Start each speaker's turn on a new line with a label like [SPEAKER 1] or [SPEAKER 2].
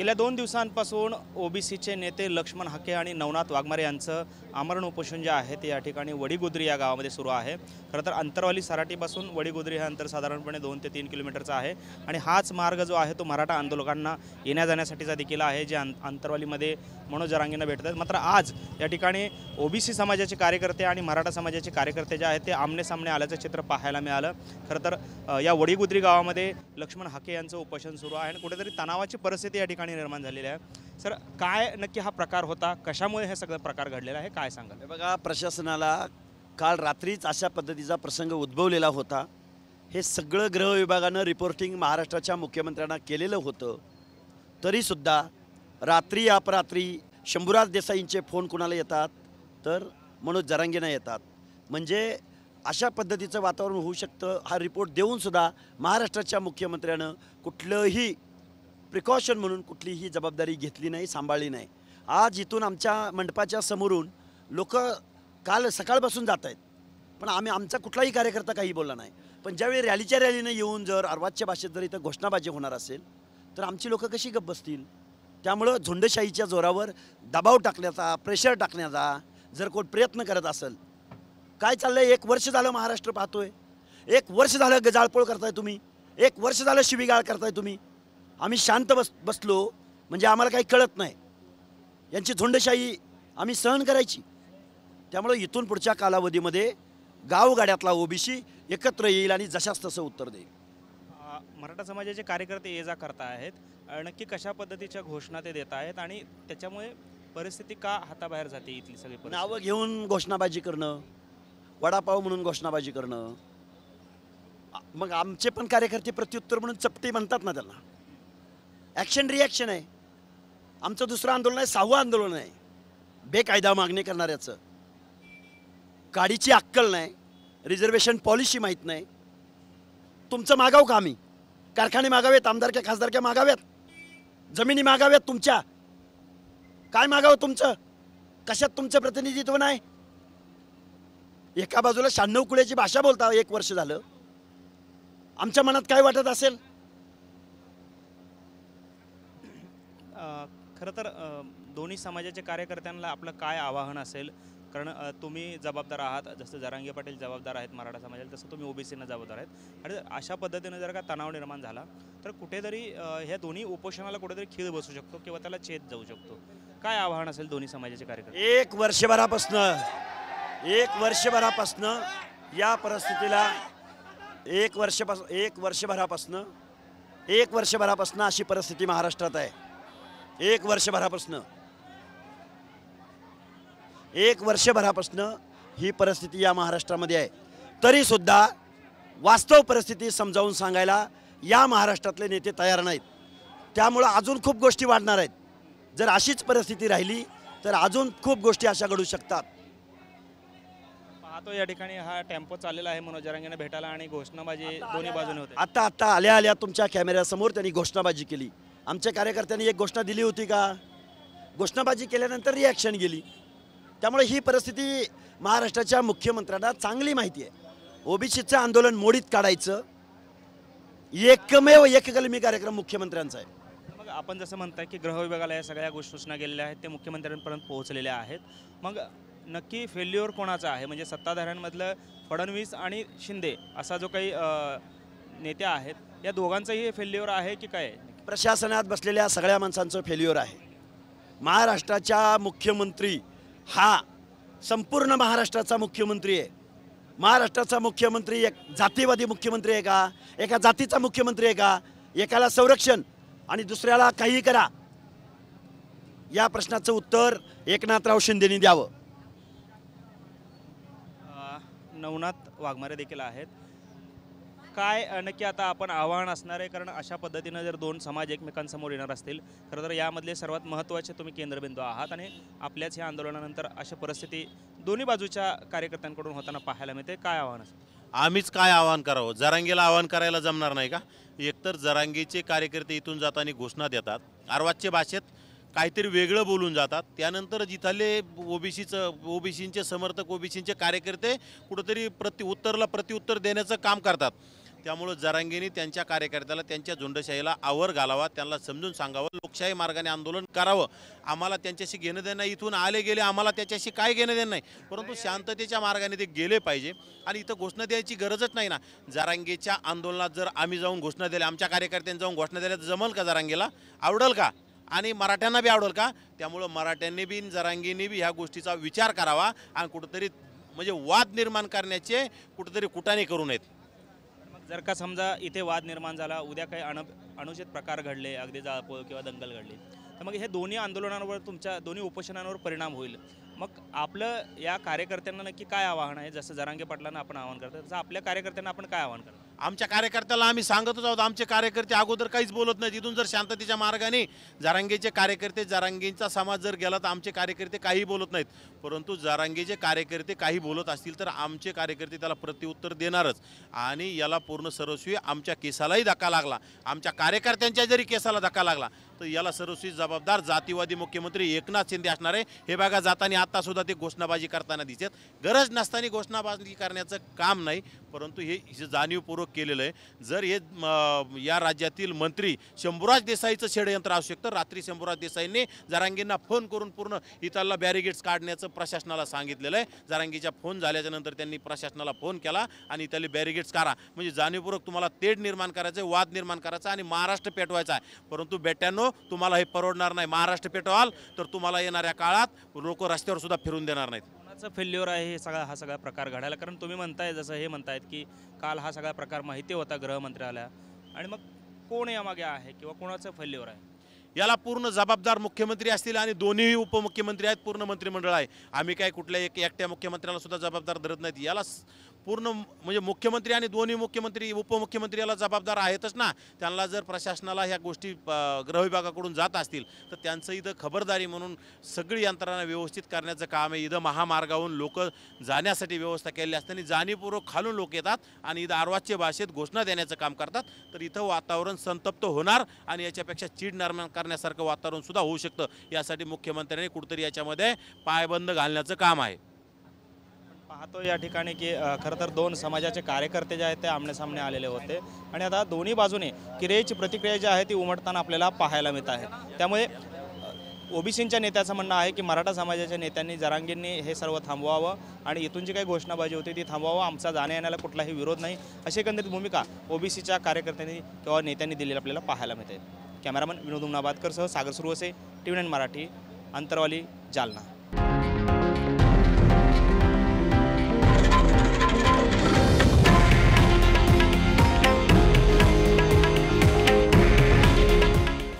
[SPEAKER 1] गेल्या दोन दिवसांपासून ओबीसीचे नेते लक्ष्मण हाके आणि नवनाथ वाघमारे यांचं आमरण उपोषण जे आहे ते या ठिकाणी वडीगुद्री या गावामध्ये सुरू आहे. खरं तर अंतरवाली सराटीपासून वडीगुद्री हे अंतर साधारणपणे दोन ते तीन किलोमीटरचा आहे. आणि हाच मार्ग जो आहे तो मराठा आंदोलकांना येण्या जाण्यासाठीचा देखील आहे जे अं अंतरवालीमध्ये मनोज जरांगेंना भेटतात मात्र आज या ठिकाणी ओबीसी समाजाचे कार्यकर्ते आणि मराठा समाजाचे कार्यकर्ते जे आहेत ते आमने सामने आल्याचं चित्र पाहायला मिळालं. खरं तर या वडीगुद्री गावामध्ये लक्ष्मण हाके यांचं उपोषण सुरू आहे आणि कुठेतरी तणावाची परिस्थिती या ठिकाणी निर्माण झालेली आहे. सर काय नक्की हा प्रकार होता? कशामुळे हे सगळं प्रकार घडलेला आहे? काय सांगाल?
[SPEAKER 2] हे बघा प्रशासनाला काल रात्रीच अशा पद्धतीचा प्रसंग उद्भवलेला होता. हे सगळं गृह विभागानं रिपोर्टिंग महाराष्ट्राच्या मुख्यमंत्र्यांना केलेलं होतं. तरीसुद्धा रात्री अपरात्री शंभूराज देसाईंचे फोन कुणाला येतात? तर मनोज जरांगेंना येतात. म्हणजे अशा पद्धतीचं वातावरण होऊ शकतं हा रिपोर्ट देऊनसुद्धा महाराष्ट्राच्या मुख्यमंत्र्यानं कुठलंही प्रिकॉशन म्हणून कुठलीही जबाबदारी घेतली नाही सांभाळली नाही. आज इथून आमच्या मंडपाच्या समोरून लोक काल सकाळपासून जात आहेत. पण आम्ही आमचा कुठलाही कार्यकर्ता काही बोलला नाही. पण ज्यावेळी रॅलीच्या रॅलीनं येऊन जर अर्वाजच्या भाषेत जर इथं घोषणाबाजी होणार असेल तर आमची लोकं कशी गप्प बसतील? त्यामुळं झुंडशाहीच्या जोरावर दबाव टाकण्याचा प्रेशर टाकण्याचा जर कोण प्रयत्न करत असेल काय चाललंय? एक वर्ष झालं महाराष्ट्र पाहतोय. एक वर्ष झालं गजाळपोळ करताय तुम्ही. एक वर्ष झालं शिवीगाळ करताय तुम्ही. आम्ही शांत बस बसलो म्हणजे आम्हाला काही कळत नाही. यांची झुंडशाही आम्ही सहन करायची. त्यामुळे इथून पुढच्या कालावधीमध्ये गावगाड्यातला ओबीसी एकत्र येईल आणि जशास तसं उत्तर देईल.
[SPEAKER 1] मराठा समाजाचे कार्यकर्ते ये जा करता आहेत. नक्की कशा पद्धतीच्या घोषणा ते देत आहेत आणि त्याच्यामुळे परिस्थिती का हाताबाहेर जाते इथली सगळी?
[SPEAKER 2] नावं घेऊन घोषणाबाजी करणं वडापाव म्हणून घोषणाबाजी करणं मग आमचे पण कार्यकर्ते प्रत्युत्तर म्हणून चपटी म्हणतात ना त्यांना. ॲक्शन रिॲक्शन आहे. आमचं दुसरं आंदोलन आहे सहावं आंदोलन आहे. बेकायदा मागणी करणाऱ्याचं. गाडीची अक्कल नाही रिझर्वेशन पॉलिसी माहीत नाही. तुमचं मागाव का आम्ही? कारखाने मागावेत आमदारक्या खासदारक्या मागाव्यात? जमिनी मागाव्यात तुमच्या? काय मागावं तुमचं? कशात तुमचं प्रतिनिधित्व नाही? एका बाजूला शहाण्णव कुळ्याची भाषा बोलता एक वर्ष झालं. आमच्या मनात काय वाटत असेल?
[SPEAKER 1] खरं तर दोन्ही समाजाच्या कार्यकर्त्यांना आपलं काय आवाहन असेल? कारण तुम्ही जबाबदार आहात. जसं जरांगे पाटील जबाबदार आहेत मराठा समाजाला तसं तुम्ही ओबीसीनं जबाबदार आहेत. आणि जर अशा पद्धतीनं जर का तणाव निर्माण झाला तर कुठेतरी ह्या दोन्ही उपोषणाला कुठेतरी खीळ बसू शकतो किंवा त्याला छेद जाऊ शकतो. काय आव्हान असेल दोन्ही समाजाचे कार्यक्रम
[SPEAKER 2] एक वर्षभरापासनं एक वर्षभरापासनं या परिस्थितीला एक वर्षपास एक वर्षभरापासनं एक वर्षभरापासनं अशी परिस्थिती महाराष्ट्रात आहे. एक वर्षभरापासनं. एक वर्षभरापासनं ही परिस्थिती या महाराष्ट्रामध्ये आहे. तरीसुद्धा वास्तव परिस्थिती समजावून सांगायला या महाराष्ट्रातले नेते तयार नाहीत. त्यामुळं अजून खूप गोष्टी वाढणार आहेत. जर अशीच परिस्थिती राहिली तर अजून खूप गोष्टी अशा घडू शकतात.
[SPEAKER 1] पाहतो या ठिकाणी हा टेम्पो चाललेला आहे मनोज जरांगेने भेटायला आणि घोषणाबाजी दोन्ही बाजूने होते.
[SPEAKER 2] आता आता आल्या आल्या तुमच्या कॅमेऱ्यासमोर त्यांनी घोषणाबाजी केली. आमच्या कार्यकर्त्यांनी एक घोषणा दिली होती का? घोषणाबाजी केल्यानंतर रिॲक्शन गेली. त्यामुळे ही परिस्थिती महाराष्ट्राच्या मुख्यमंत्र्यांना चांगली माहिती आहे. ओबीसीचं आंदोलन मोडीत काढायचं. एकमेव एककलमी कार्यक्रम मुख्यमंत्र्यांचा आहे.
[SPEAKER 1] मग आपण जसं म्हणताय की गृह विभागाला या सगळ्या गोष्टी सूचना गेलेल्या आहेत ते मुख्यमंत्र्यांपर्यंत पोहोचलेल्या आहेत. मग नक्की फेल्युअर कोणाचा आहे? म्हणजे सत्ताधाऱ्यांमधलं फडणवीस आणि शिंदे असा जो काही अ, नेते आहेत या दोघांचंही हे फेल्युअर आहे की काय?
[SPEAKER 2] प्रशासनात बसलेल्या सगळ्या माणसांचं फेल्युअर आहे. महाराष्ट्राच्या मुख्यमंत्री हा संपूर्ण महाराष्ट्राचा मुख्यमंत्री आहे. महाराष्ट्राचा मुख्यमंत्री एक जातीवादी मुख्यमंत्री आहे का? एका जातीचा मुख्यमंत्री आहे का? एकाला संरक्षण आणि दुसऱ्याला काही करा. या प्रश्नाचं उत्तर एकनाथराव शिंदेनी द्यावं.
[SPEAKER 1] नवनाथ वाघमारे देखील आहेत. काय नक्की आता आपण आव्हान असणार आहे? कारण अशा पद्धतीनं जर दोन समाज एकमेकांसमोर येणार असतील खरं तर यामधले सर्वात महत्त्वाचे तुम्ही केंद्रबिंदू आहात आणि आपल्याच या आंदोलनानंतर अशा परिस्थिती दोन्ही बाजूच्या कार्यकर्त्यांकडून होताना पाहायला मिळते. काय आव्हान असेल?
[SPEAKER 3] आम्हीच काय आवाहन करावं? जरांगेला आवाहन करायला जमणार नाही का? एकतर जरांगेचे कार्यकर्ते इथून जाताना घोषणा देतात आरवाजच्या भाषेत काहीतरी वेगळं बोलून जातात त्यानंतर जिथले ओबीसीचं ओबीसींचे समर्थक ओबीसींचे कार्यकर्ते कुठंतरी प्रति उत्तरला प्रत्युत्तर देण्याचं काम करतात. त्यामुळं जरांगीने त्यांच्या कार्यकर्त्याला त्यांच्या झुंडशाहीला आवर घालावा त्यांना समजून सांगावं लोकशाही मार्गाने आंदोलन करावं. आम्हाला त्यांच्याशी घेणं देणं इथून आले गेले आम्हाला त्याच्याशी काय घेणं देणं नाही? परंतु शांततेच्या मार्गाने ते गेले पाहिजे. आणि इथं घोषणा द्यायची गरजच नाही ना. जरांगेच्या आंदोलनात जर आम्ही जाऊन घोषणा दिल्या आमच्या कार्यकर्त्यांनी जाऊन घोषणा दिल्या तर जमल का जारांगेला? आवडेल का? आणि मराठ्यांना बी आवडेल का? त्यामुळं मराठ्यांनी बी आणि जरांगींनी बी ह्या गोष्टीचा विचार करावा आणि कुठंतरी म्हणजे वाद निर्माण करण्याचे कुठंतरी कुटाने करू नयेत.
[SPEAKER 1] जर का समजा इथे वाद निर्माण झाला उद्या काही अन अनुचित प्रकार घडले अगदी जाळपोळ किंवा दंगल घडली तर मग हे दोन्ही आंदोलनांवर तुमच्या दोन्ही उपोषणांवर परिणाम होईल. मग आपलं या कार्यकर्त्यांना नक्की काय आवाहन आहे? जसं जरांगे पाटलांना आपण आवाहन करतो तसं आपल्या कार्यकर्त्यांना आपण काय आवाहन करतो
[SPEAKER 3] आमच्या कार्यकर्त्याला आम्ही सांगतच आहोत आमचे कार्यकर्ते अगोदर काहीच बोलत नाहीत. इथून जर शांततेच्या मार्गाने जारांगेचे कार्यकर्ते जारांगेंचा समाज जर गेला तर आमचे कार्यकर्ते काही बोलत नाहीत. परंतु जारांगेचे कार्यकर्ते काही बोलत असतील तर आमचे कार्यकर्ते त्याला प्रत्युत्तर देणारच. आणि याला पूर्ण सर्वस्वी आमच्या केसालाही धक्का लागला. आमच्या कार्यकर्त्यांच्या जरी केसाला धक्का लागला तर याला सर्वस्वी जबाबदार जातीवादी मुख्यमंत्री एकनाथ शिंदे असणार आहे. हे बघा जाताना आत्तासुद्धा ते घोषणाबाजी करताना दिसत गरज नसताना घोषणाबाजी करण्याचं काम नाही परंतु हे जाणीवपूर्वक केलेलं आहे. जर हे या राज्यातील मंत्री शंभूराज देसाईचं षडयंत्र असू शकतं रात्री शंभूराज देसाईंनी जरांगींना फोन करून पूर्ण इथला बॅरिगेड्स काढण्याचं प्रशासनाला सांगितलेलं आहे. जरांगीच्या फोन झाल्याच्यानंतर त्यांनी प्रशासनाला फोन केला आणि इथले बॅरिगेड्स काढा. म्हणजे जाणीवपूर्वक तुम्हाला तेढ निर्माण करायचं आहे वाद निर्माण करायचा आणि महाराष्ट्र पेटवायचा आहे. परंतु बेट्यानो तुम्हाला हे परवडणार नाही. महाराष्ट्र पेटवाल तर तुम्हाला येणाऱ्या काळात लोक रस्त्यावर सुद्धा फिरून देणार नाहीत.
[SPEAKER 1] कोणाचं फेल्युअर आहे हे सगळा हा सगळा प्रकार घडायला? कारण तुम्ही म्हणताय जसं हे म्हणतायत की काल हा सगळा प्रकार माहिती होता गृहमंत्र्याला आणि मग कोण यामागे आहे किंवा कोणाचं फेल्युअर आहे?
[SPEAKER 3] याला पूर्ण जबाबदार मुख्यमंत्री असतील आणि दोन्ही उपमुख्यमंत्री आहेत पूर्ण मंत्रिमंडळ आहे. आम्ही काय कुठल्या एक एकट्या मुख्यमंत्र्याला सुद्धा जबाबदार धरत नाहीत. याला पूर्ण म्हणजे मुख्यमंत्री आणि दोन्ही मुख्यमंत्री उपमुख्यमंत्री याला जबाबदार आहेतच ना. त्यांना जर प्रशासनाला ह्या गोष्टी अ, गृहविभागाकडून जात असतील तर त्यांचं इथं खबरदारी म्हणून सगळी यंत्रणा व्यवस्थित करण्याचं काम आहे. इथं महामार्गावरून लोक जाण्यासाठी व्यवस्था केलेली असते आणि जाणीवपूर्वक खालून लोक येतात आणि इथं आरवाच्य भाषेत घोषणा देण्याचं काम करतात. तर इथं वातावरण संतप्त होणार आणि याच्यापेक्षा चीड निर्माण करण्यासारखं वातावरण सुद्धा होऊ शकतं. यासाठी मुख्यमंत्र्यांनी कुठंतरी याच्यामध्ये पायबंद घालण्याचं काम आहे.
[SPEAKER 1] पाहतो या ठिकाणी की खरं तर दोन समाजाचे कार्यकर्ते जे आहेत ते आमनेसामने आलेले होते. आणि आता दोन्ही बाजूने किरेची प्रतिक्रिया जी आहे ती उमटताना आपल्याला पाहायला मिळत आहे. त्यामुळे ओबीसींच्या नेत्याचं म्हणणं आहे की मराठा समाजाच्या नेत्यांनी जरांगींनी हे सर्व थांबवावं आणि इथून जी काही घोषणाबाजी होती ती थांबवावं. आमचा जाण्या येण्याला कुठलाही विरोध नाही. अशी एकंदरीत भूमिका ओबीसीच्या कार्यकर्त्यांनी किंवा नेत्यांनी दिलेली आपल्याला पाहायला मिळते. कॅमेरामन विनोद उमनाबादकरसह सागर सुरवसे टी व्ही मराठी अंतरवाली जालना.